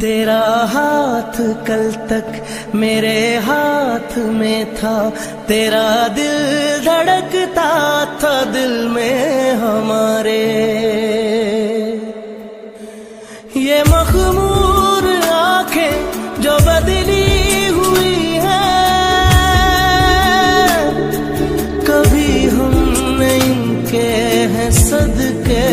तेरा हाथ कल तक मेरे हाथ में था। तेरा दिल धड़कता था दिल में हमारे। ये मखमूर आँखें जो बदली हुई है, कभी हम इनके हैं सदके